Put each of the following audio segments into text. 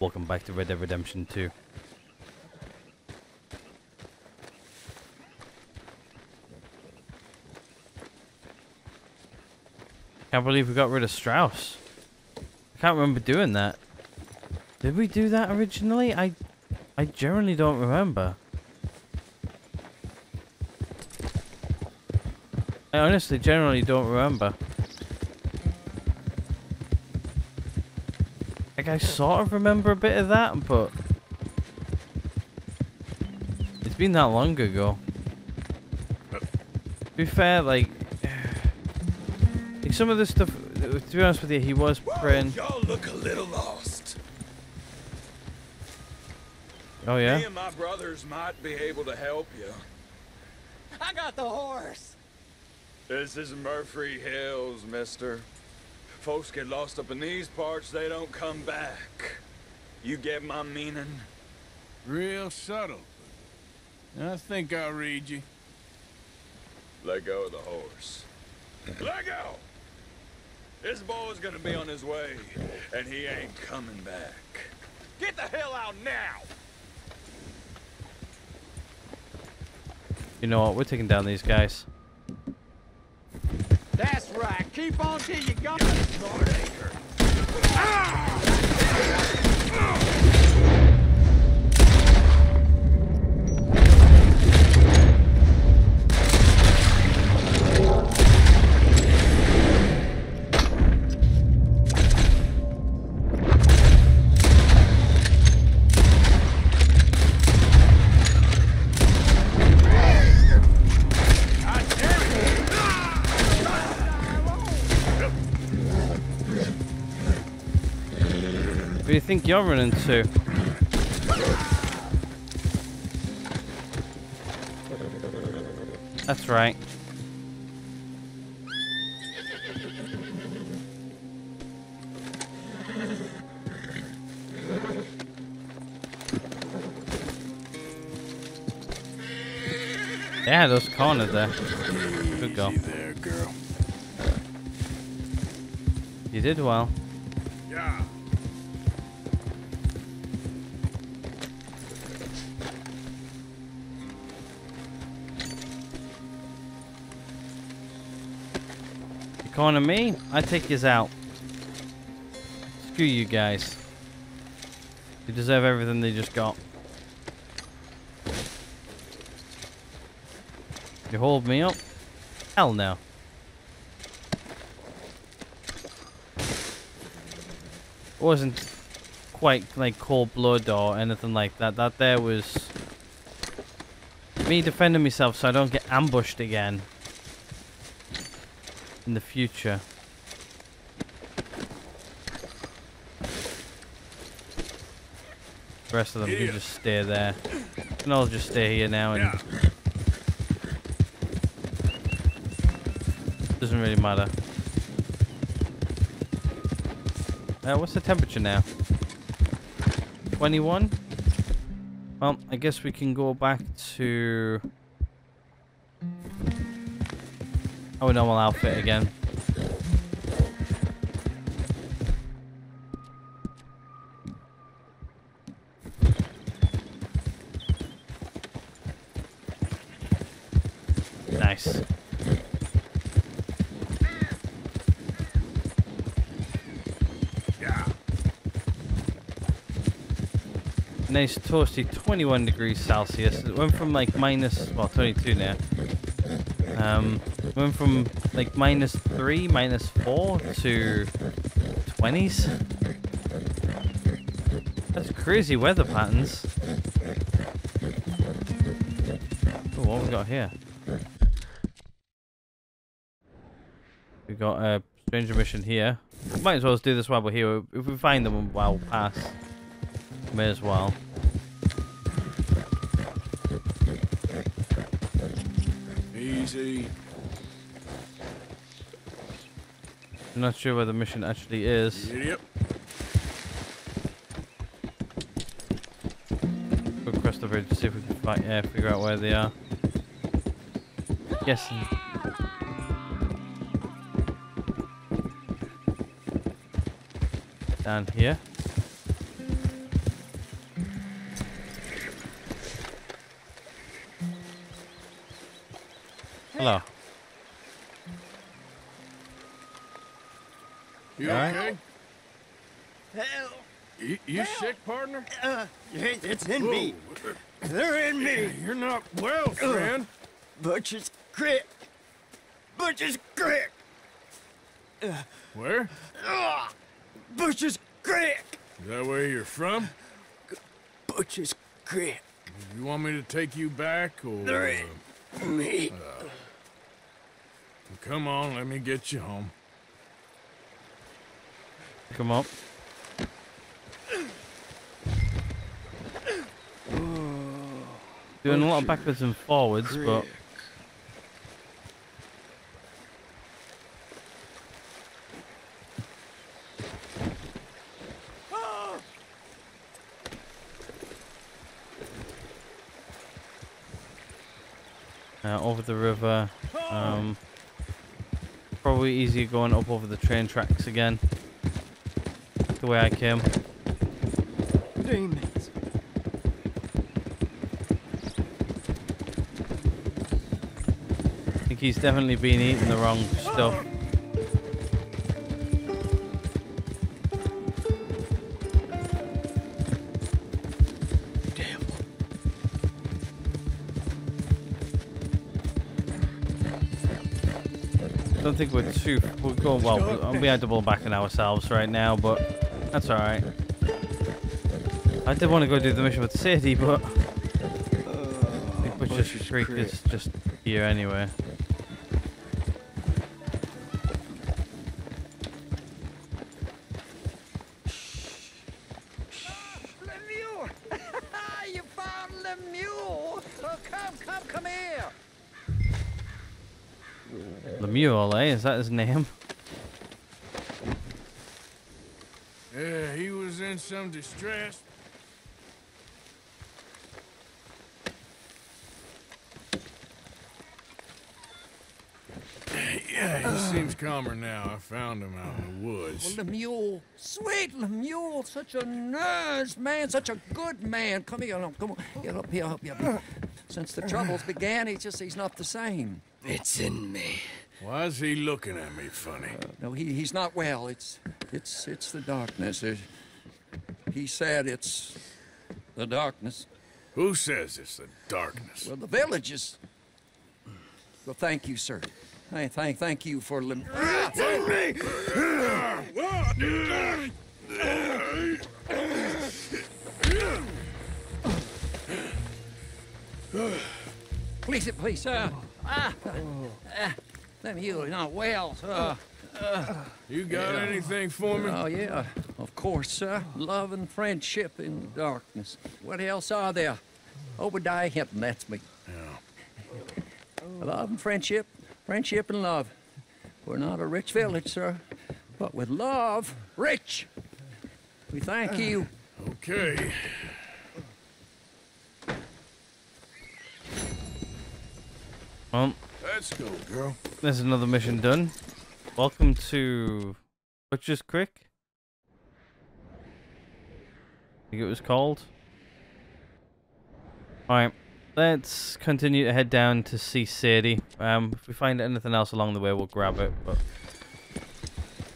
Welcome back to Red Dead Redemption 2. Can't believe we got rid of Strauss. I can't remember doing that. Did we do that originally? I I generally don't remember. I honestly generally don't remember. Like I sort of remember a bit of that, but it's been that long ago. To be fair, like, like some of this stuff. To be honest with you, he was praying. Y'all look a little lost. Oh yeah. Me and my brothers might be able to help you. I got the horse. This is Murfree Hills, mister. Folks get lost up in these parts, they don't come back. You get my meaning? Real subtle. I think I'll read you. Let go of the horse. Let go! This boy's gonna be on his way, and he ain't coming back. Get the hell out now! You know what? We're taking down these guys. That's right. Keep on till you got Who do you're running to? That's right. Yeah, those corners there. Good go. There, girl. You did well. Yeah. You corner me, I take yous out. Screw you guys. You deserve everything they just got. You hold me up? Hell no. It wasn't quite like cold blood or anything like that. That there was me defending myself so I don't get ambushed again in the future. The rest of them Yeah. can just stay there. And I'll just stay here now and Yeah. doesn't really matter. Uh, what's the temperature now? 21? Well, I guess we can go back to our normal outfit again. Nice. Nice toasty 21 degrees Celsius. It went from like minus, well, 22 now. Um, went from like minus 3, minus 4 to 20s. That's crazy weather patterns. Oh, what we got here? We got a stranger mission here. Might as well do this while we're here. If we find them while we pass, may as well. Easy. I'm not sure where the mission actually is. Yep. Go across the bridge, see if we can find, yeah, figure out where they are. Yes. Down here. Hello. Right. okay? Hell, You, you sick, partner? uh, it's in me. They're in me. You're not well, friend. Butcher's Creek. Butcher's Creek. Where? Ugh. Butcher's Creek. Is that where you're from? Butcher's Creek. You want me to take you back, or... There ain't me. Come on, let me get you home. Come on. Doing a lot of backwards and forwards, but uh, over the river. Um, probably easier going up over the train tracks again. The way I came. Demons. I think he's definitely been eating the wrong stuff. Damn. I don't think we're too. We're going well. We, had to are back on ourselves right now, but that's all right. I did want to go do the mission with Sadie, but I think Butcher's Creek is just here anyway. Lemuel! you found Lemuel! Oh, come, come, come here! Lemuel, eh? Is that his name? Yeah, he was in some distress. Yeah, he seems calmer now. I found him out in the woods. Well, Lemuel, sweet Lemuel, such a nice man, such a good man. Come here, no, come on, get up here, help you. Since the troubles began, he's just, he's not the same. It's in me. Why is he looking at me funny? Uh, no, he, he's not well. It's, it's, it's the darkness. It- he said it's the darkness. Who says it's the darkness? Well, the village is. Well, thank you, sir. Hey, thank, thank you for Lem. Please, please, sir. Ah, ah, Lemuel, you're not well, sir. You got anything for me? Oh, yeah, of course, sir. Love and friendship in the darkness. What else are there? Obadiah Hinton, that's me. Yeah. Love and friendship, friendship and love. We're not a rich village, sir, but with love, rich. We thank ah. you. Okay. Well, Let's go, girl. there's another mission done. Welcome to Butcher's Creek. I think it was called. Alright, let's continue to head down to see Sadie. Um, if we find anything else along the way, we'll grab it, but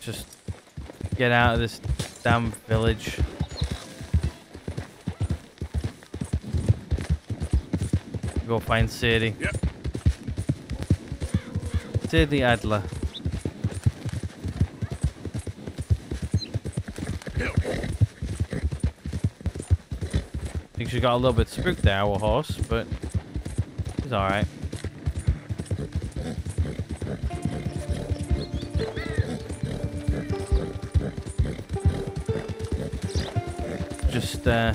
just get out of this damn village. Go find Sadie. Yep. Sadie Adler. She got a little bit spooked there, our horse, but it's alright. Just, uh,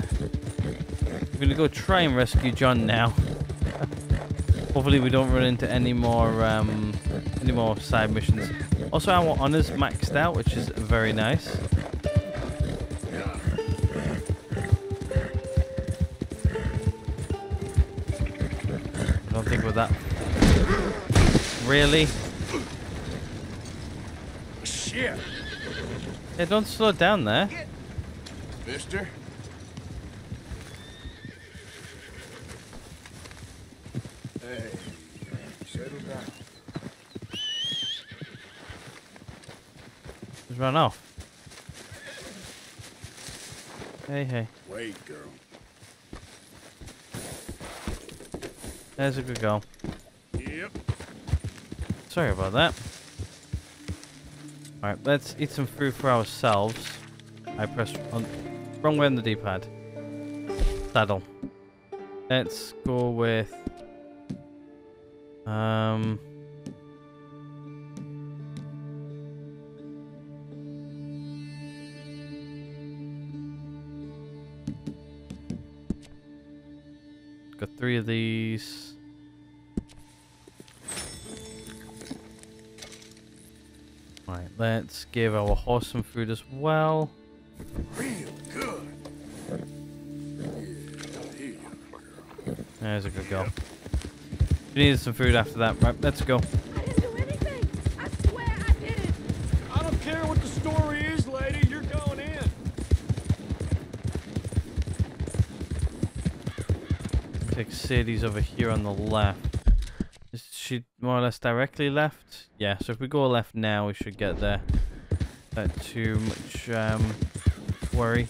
we're gonna go try and rescue John now. Hopefully we don't run into any more, um, any more side missions. Also, our honors maxed out, which is very nice. Really? Shit. Hey, don't slow down there. Mister? Hey, settle down. Just run off. Hey, hey. Wait, girl. There's a good girl. Sorry about that. Alright, let's eat some food for ourselves. I pressed on wrong way on the D-pad. Saddle. Let's go with um Got three of these. Let's give our horse some food as well. Real good. Yeah, here you go. There's a good girl. We needed some food after that. Right, let's go. I didn't do anything. I swear I didn't. I don't care what the story is, lady. You're going in. Take cities over here on the left. Is she more or less directly left? Yeah, so if we go left now, we should get there. Not too much um, worry.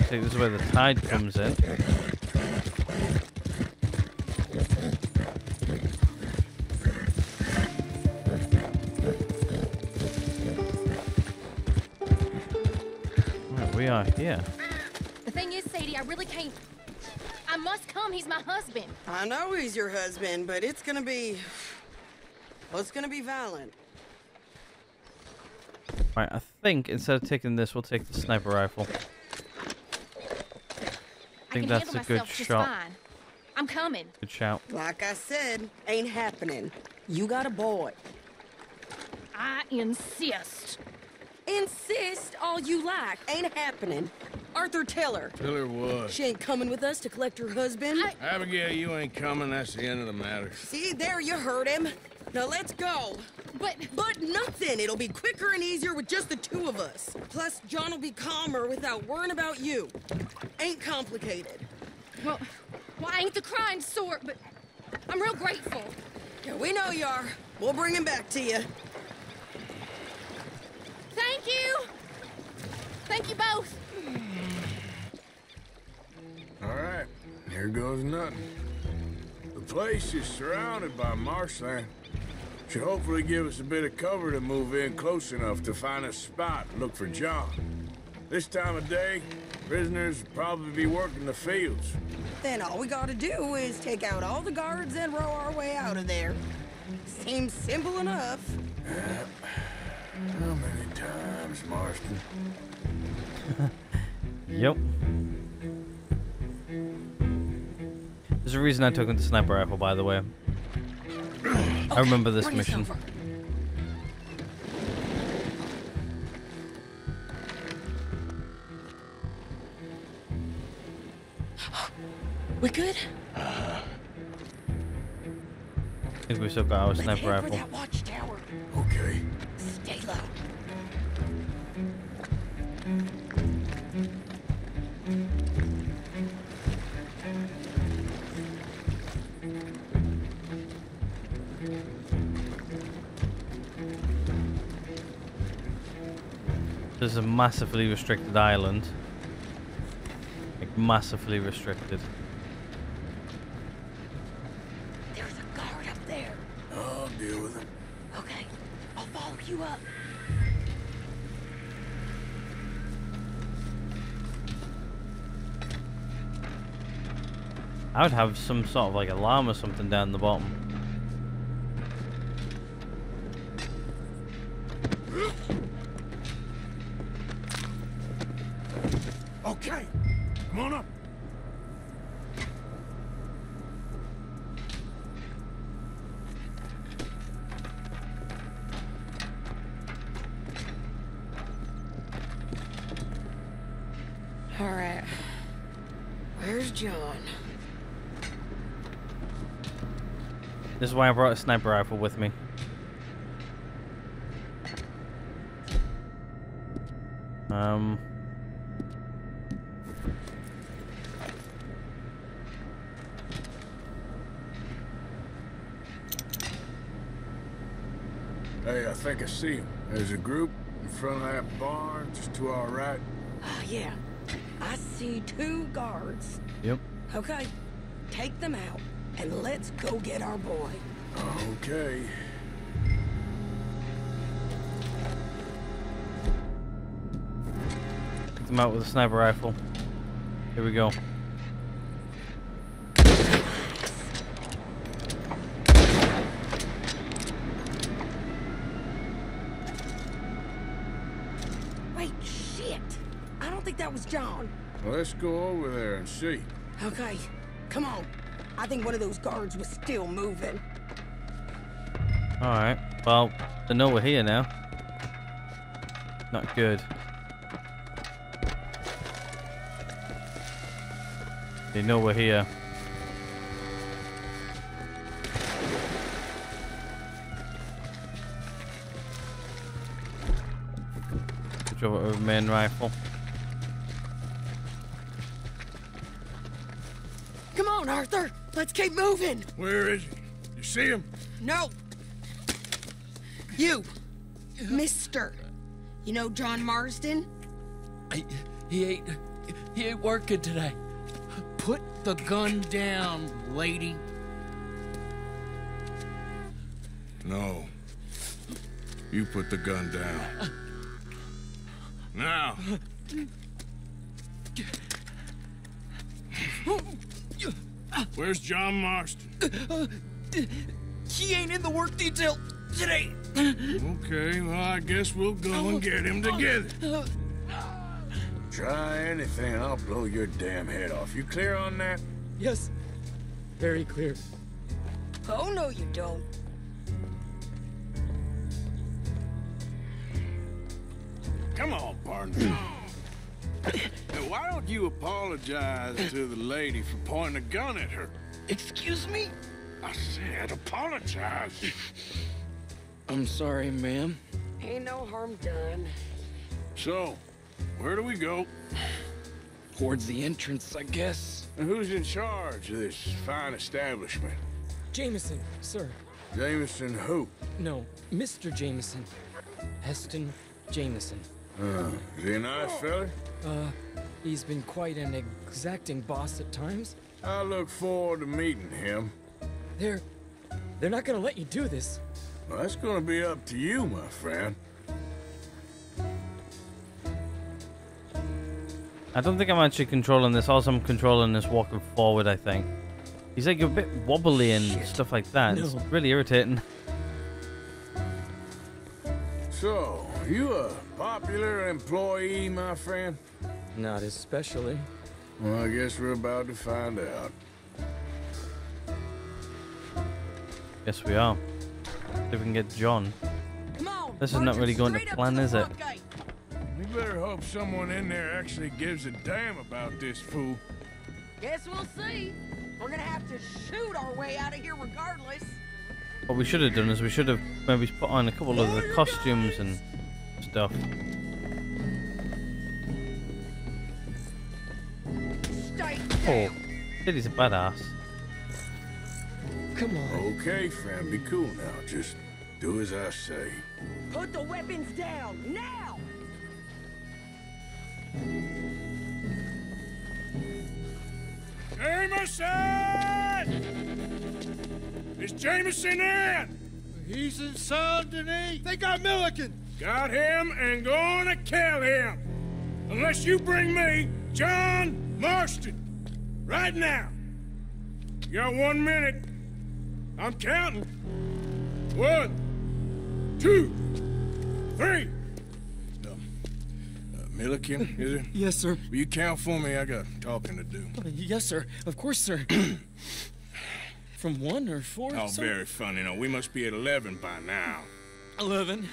I think this is where the tide comes in. Right, we are here. I really can't. I must come. He's my husband. I know he's your husband, but it's gonna be. Well, it's gonna be violent. Right, I think instead of taking this, we'll take the sniper rifle. I think can that's a good shot. fine. I'm coming. Good shout. Like I said, ain't happening. You got a boy. I insist. Insist all you like. Ain't happening. Arthur, tell her. Tell her what. She ain't coming with us to collect her husband. I- Abigail, you ain't coming. That's the end of the matter. See, there you heard him. Now let's go. But But nothing. It'll be quicker and easier with just the two of us. Plus, John will be calmer without worrying about you. Ain't complicated. well, well, I ain't the crying sort, but I'm real grateful. Yeah, we know you are. We'll bring him back to you. Thank you. Thank you both. All right. Here goes nothing. The place is surrounded by marshland. Should hopefully give us a bit of cover to move in close enough to find a spot and look for John. This time of day, prisoners will probably be working the fields. Then all we gotta do is take out all the guards and row our way out of there. Seems simple enough. How many times, Marston? Yep. There's a reason I took him the sniper rifle, by the way. I remember this mission. over. We good? I think we still got our sniper rifle. This is a massively restricted island. Like massively restricted. There's a guard up there. I'll deal with him. Okay, I'll follow you up. I would have some sort of like alarm or something down the bottom. why I brought a sniper rifle with me. Um... Hey, I think I see him. There's a group in front of that barn, just to our right. Oh, yeah. I see two guards. Yep. Okay, take them out and let's go get our boy. Okay. Pick them out with a sniper rifle. Here we go. Wait, shit! I don't think that was John. Let's go over there and see. Okay, come on. I think one of those guards was still moving. Alright. Well, they know we're here now. Not good. They know we're here. Switch over to main rifle. Come on, Arthur. Let's keep moving. Where is he? You see him? No. You, Mister. You know John Marston? I, he ain't he ain't working today. Put the gun down, lady. No. You put the gun down. Now. Where's John Marston? He ain't in the work detail today. Okay, well, I guess we'll go and oh. get him together. Try anything, I'll blow your damn head off. You clear on that? Yes. Very clear. Oh no, you don't. Come on, partner. Hey, why don't you apologize to the lady for pointing a gun at her? Excuse me? I said apologize. I'm sorry, ma'am. Ain't no harm done. So, where do we go? Towards the entrance, I guess. And who's in charge of this fine establishment? Jameson, sir. Jameson who? No, Mr. Jameson. Heston Jameson. Uh, is he a nice fella? Uh, he's been quite an exacting boss at times. I look forward to meeting him. They're... they're not gonna let you do this. Well, that's gonna be up to you, my friend. I don't think I'm actually controlling this. Also, I'm controlling this walking forward, I think. He's like a bit wobbly and stuff like that. It's really irritating. So, you a popular employee, my friend? Not especially. Well, I guess we're about to find out. Yes, we are. See if we can get John. Come on. This is not really going to plan, the is it? gate. We better hope someone in there actually gives a damn about this fool. Guess we'll see. We're gonna have to shoot our way out of here regardless. What we should have done is we should have maybe put on a couple of the costumes and stuff. Stay down. Diddy's a badass. Come on. Okay, friend, be cool now. Just do as I say. Put the weapons down now. Jameson! Is Jameson in? He's in Saint Denis. They got Milliken. Got him and gonna kill him. Unless you bring me John Marston. Right now. You got one minute. I'm counting. One, two, three. Um, uh, Milliken, is it? Yes, sir. Will you count for me? I got talking to do. Yes, sir. Of course, sir. From one or four? Oh, very funny. No, we must be at 11 by now. 11,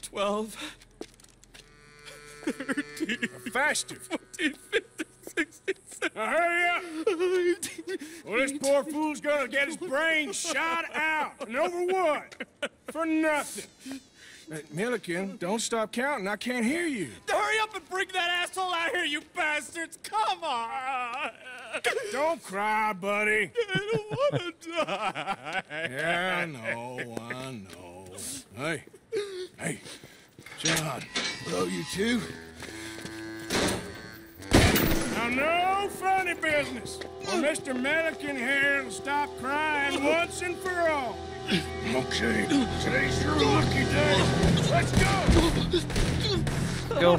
12, 13, Faster. Now hurry up! Well, this poor fool's gonna get his brains shot out. And over what? For nothing. Uh, Milliken, don't stop counting. I can't hear you. Hurry up and bring that asshole out here, you bastards! Come on! Don't cry, buddy. I don't want to die. Yeah, I know, I know. Hey, hey, John. Hello, you two. Now, no funny business. Or Mr. Milliken here will stop crying once and for all. Okay, today's your lucky day. Let's go. Go.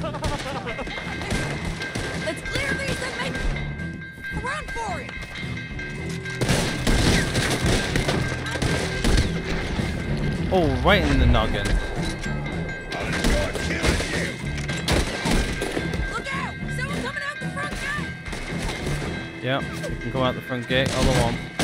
Let's clear these and make a run for it. Oh, right in the noggin. Yep, you can go out the front gate all want.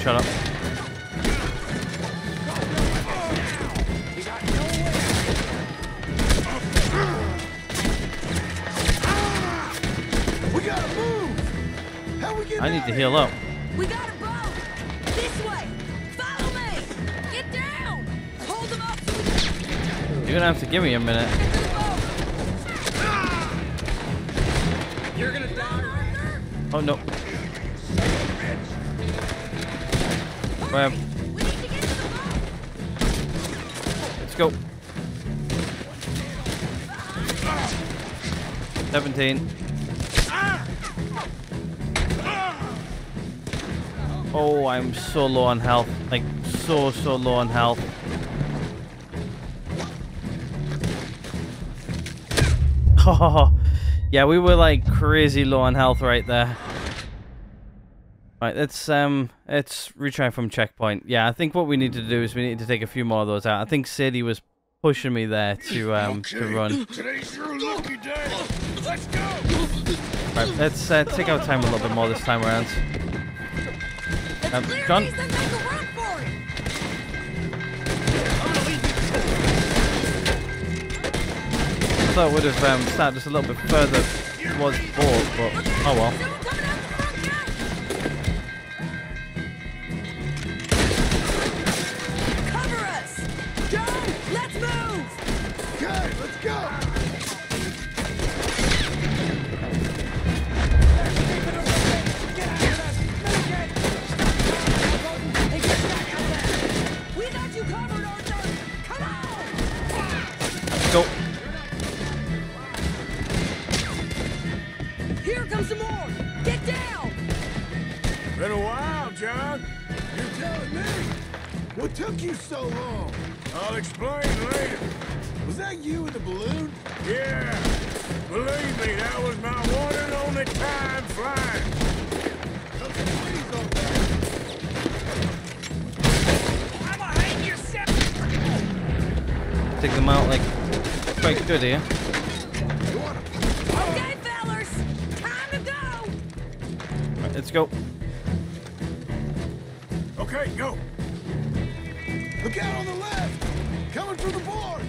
Shut up. We gotta move! How we get I need to heal up. We got a boat! This way! Follow me! Get down! Hold them up so we can You're gonna have to give me a minute. get to the boat! You're gonna die. Oh no. Let's go. 17. Oh, I'm so low on health. Like, so, so low on health. Oh, yeah, we were like crazy low on health right there. Right, let's um, let's retry from checkpoint. Yeah, I think what we need to do is we need to take a few more of those out. I think Sadie was pushing me there to um to run. Today's your lucky day! Let's go! Right, let's uh, take our time a little bit more this time around. Let's Um, clear John? these and make a run for it! I thought I would have um, started just a little bit further towards the board, but oh well. Been a while, John. You're telling me. What took you so long? I'll explain later. Was that you in the balloon? Yeah. Believe me, that was my one and only time flying. Take them out like quite good here. Okay, fellers! Time to go! Right, let's go. Okay, go. Look out on the left. Coming through the board.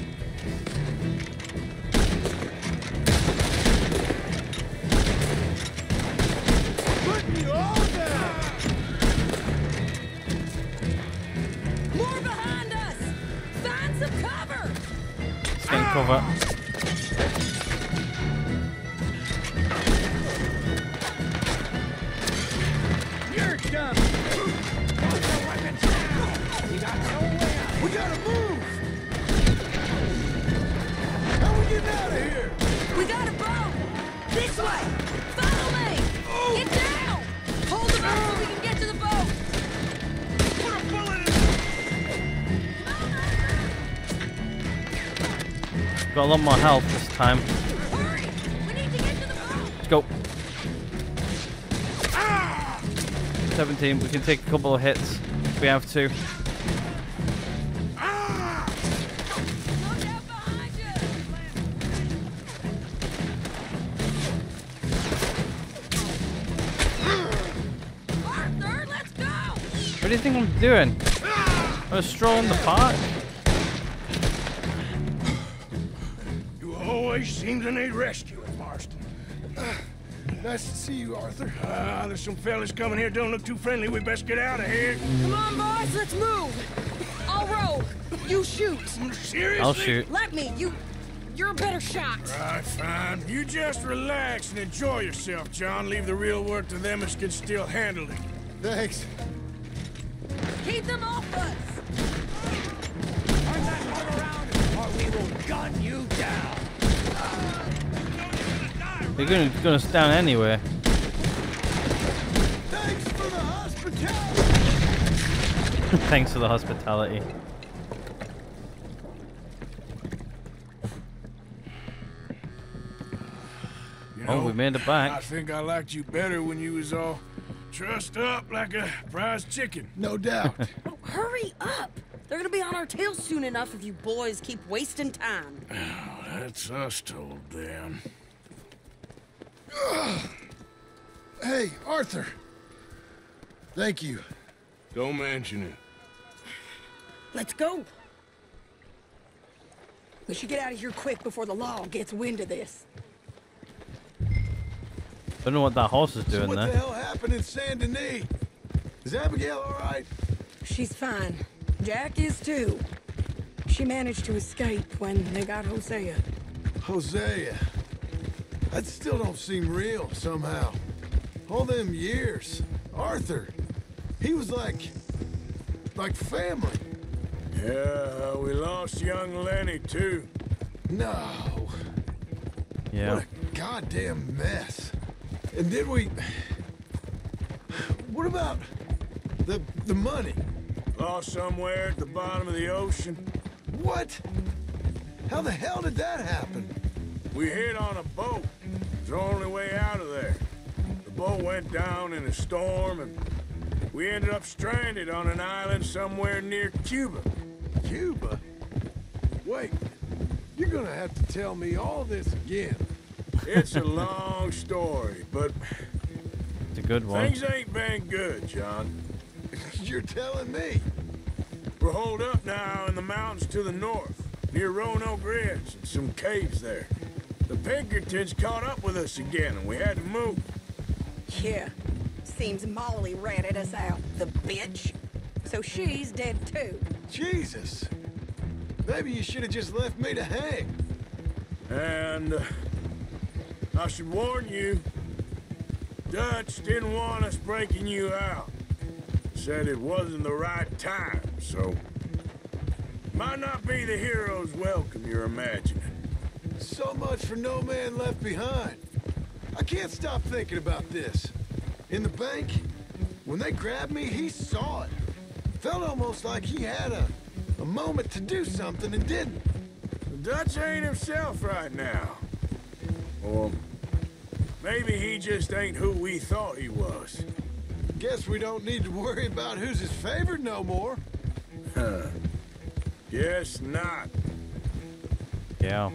Putting you all down. More behind us! Find some cover. You're We got a boat! This way! Follow me! Get down! Hold the boat so we can get to the boat! Put a bullet in Got a lot more health this time. Hurry! We need to get to the boat! Let's go. 17. We can take a couple of hits if we have to. Do you think I'm doing? I'm a stroll in the park? You always seem to need rescuing, Marston. nice to see you, Arthur. Ah, there's some fellas coming here. Don't look too friendly. We best get out of here. Come on, boys, let's move. I'll row. You shoot. Seriously? I'll shoot. Let me. You. You're a better shot. Right, fine. You just relax and enjoy yourself, John. Leave the real work to them as can still handle it. Thanks. Keep them off us! Turn that boat around or we will gun you down. You're gonna gun us down anyway. Thanks for the hospitality. Thanks for the hospitality. You Oh, we made it back. I think I liked you better when you was all trussed up like a prize chicken. No doubt. Oh, hurry up. They're gonna be on our tails soon enough if you boys keep wasting time. Oh, that's us told them. Hey, Arthur. Thank you. Don't mention it. Let's go. We should get out of here quick before the law gets wind of this. Don't know what that horse is doing what there. the hell happened in Saint Denis? Is Abigail all right? She's fine. Jack is too. She managed to escape when they got Hosea. Hosea. That still don't seem real, somehow. All them years. Arthur. He was like... like family. Yeah, we lost young Lenny, too. No. Yeah. What a goddamn mess. And then we... What about... the the money? Lost somewhere at the bottom of the ocean. What? How the hell did that happen? We hit on a boat. It was the only way out of there. The boat went down in a storm, and we ended up stranded on an island somewhere near Cuba. Cuba? Wait. You're gonna have to tell me all this again. It's a long story, but It's a good one. things ain't been good, John. You're telling me. We're holed up now in the mountains to the north, near Roanoke Ridge and some caves there. The Pinkertons caught up with us again, and we had to move. Yeah. Seems Molly ratted us out, the bitch. So she's dead too. Jesus. Maybe you should have just left me to hang. And uh, I should warn you, Dutch didn't want us breaking you out. Said it wasn't the right time, so might not be the hero's welcome you're imagining. So much for no man left behind. I can't stop thinking about this. In the bank, when they grabbed me, he saw it. Felt almost like he had a, a moment to do something and didn't. Dutch ain't himself right now. Or maybe he just ain't who we thought he was. Guess we don't need to worry about who's his favorite no more. Huh. Guess not. Yeah.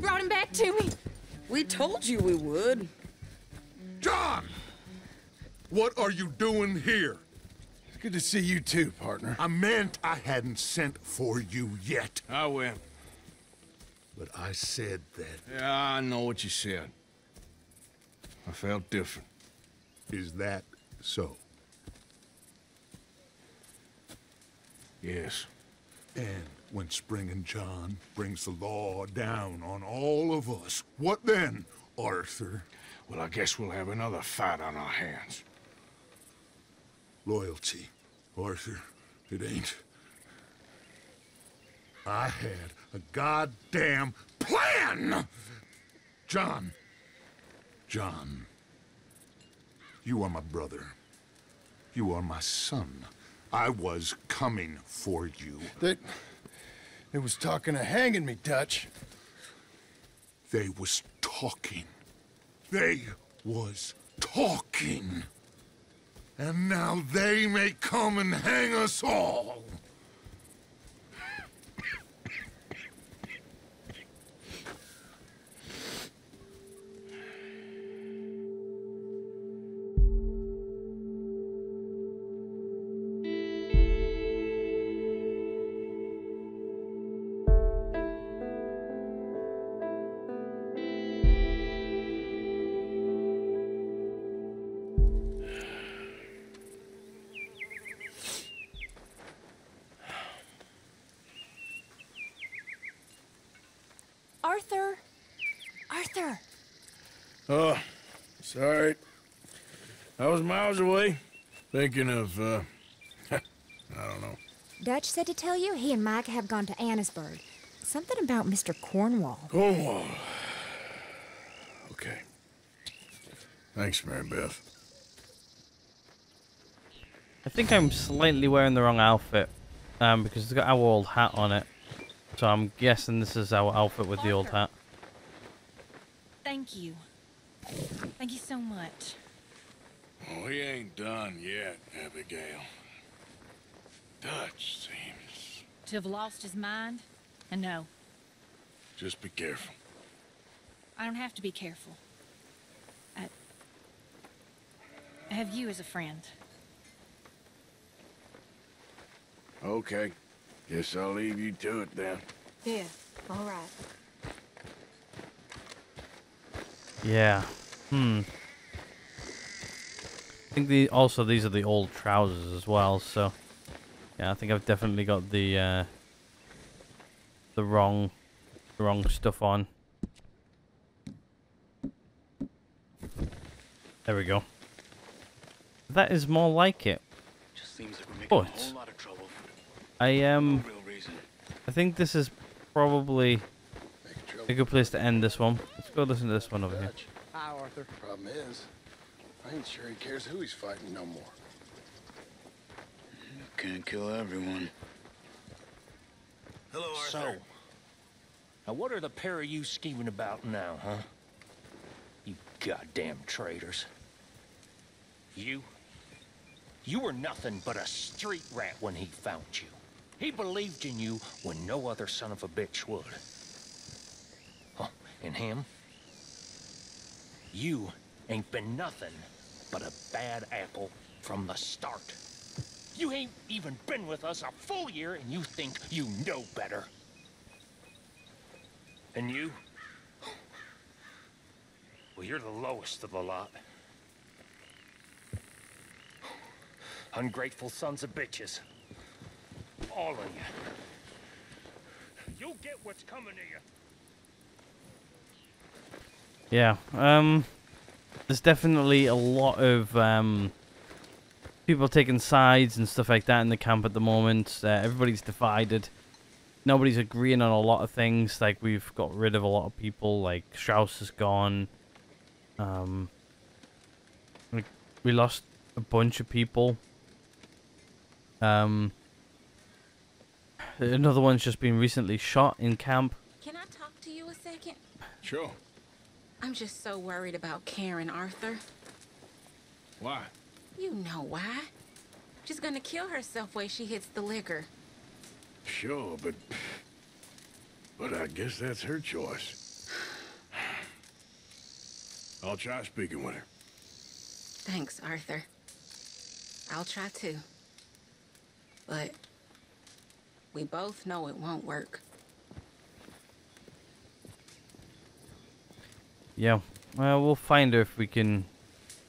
Brought him back to me. We told you we would. John! What are you doing here? It's good to see you too, partner. I meant I hadn't sent for you yet. I went. But I said that. Yeah, I know what you said. I felt different. Is that so? Yes. And when Spring and John brings the law down on all of us, what then, Arthur? Well, I guess we'll have another fight on our hands. Loyalty, Arthur. It ain't. I had a goddamn plan! John. John. You are my brother. You are my son. I was coming for you. They... They was talking of hanging me, Dutch. They was talking. They was talking. And now they may come and hang us all. Oh, sorry. I was miles away, thinking of, uh, I don't know. Dutch said to tell you he and Micah have gone to Annesburg. Something about Mr. Cornwall. Cornwall. Okay. Thanks, Mary Beth. I think I'm slightly wearing the wrong outfit, um, because it's got our old hat on it. So I'm guessing this is our outfit with the old hat. Thank you. Thank you so much. Oh, he ain't done yet, Abigail. Dutch seems... To have lost his mind? And no, Just be careful. I don't have to be careful. I, I have you as a friend. Okay. Guess I'll leave you to it then. Yeah, all right. Yeah. Hmm. I think the also these are the old trousers as well, so yeah, I think I've definitely got the uh the wrong the wrong stuff on. There we go. That is more like it. Just seems like we're making But a whole lot of trouble. I um No real reason. I think this is probably a good place to end this one. Let's go listen to this one over here. Hi, Arthur. Problem is, I ain't sure he cares who he's fighting no more. Can't kill everyone. Hello, Arthur. So, now what are the pair of you scheming about now, huh? You goddamn traitors. You? You were nothing but a street rat when he found you. He believed in you when no other son of a bitch would. And him? You ain't been nothing but a bad apple from the start. You ain't even been with us a full year and you think you know better. And you? Well, you're the lowest of the lot. Ungrateful sons of bitches. All of you. You'll get what's coming to you. Yeah. Um there's definitely a lot of um people taking sides and stuff like that in the camp at the moment. Uh, everybody's divided. Nobody's agreeing on a lot of things. Like we've got rid of a lot of people. Like Strauss is gone. Um, we we lost a bunch of people. Um, another one's just been recently shot in camp. Can I talk to you a second? Sure. I'm just so worried about Karen, Arthur. Why? You know why. She's gonna kill herself when she hits the liquor. Sure, but... But I guess that's her choice. I'll try speaking with her. Thanks, Arthur. I'll try too. But we both know it won't work. Yeah, well, we'll find her if we can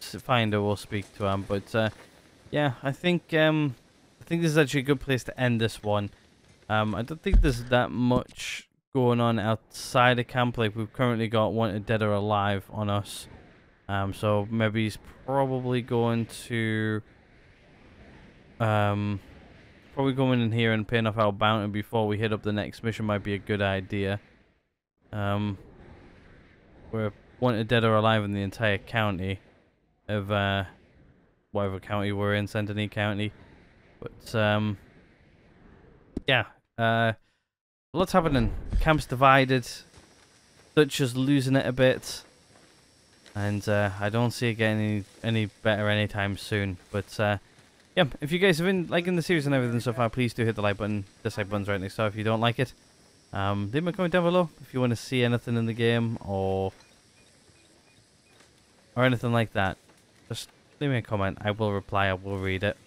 find her. We'll speak to her. But uh, yeah, I think um, I think this is actually a good place to end this one. Um, I don't think there's that much going on outside of camp. Like we've currently got wanted dead or alive on us. Um, so maybe he's probably going to um, probably going in here and paying off our bounty before we hit up the next mission might be a good idea. Um, we're wanted dead or alive in the entire county of uh, whatever county we're in, Centenary County. But um, yeah, uh, lots happening. Camp's divided. Dutch is losing it a bit, and uh, I don't see it getting any any better anytime soon. But uh, yeah, if you guys have been liking the series and everything so far, please do hit the like button. Dislike button's right next to if you don't like it. Um, leave me a comment down below if you want to see anything in the game or or anything like that. Just leave me a comment. I will reply. I will read it.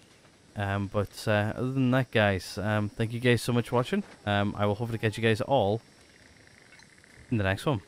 Um, but uh, other than that, guys, um, thank you guys so much for watching. Um, I will hopefully catch you guys all in the next one.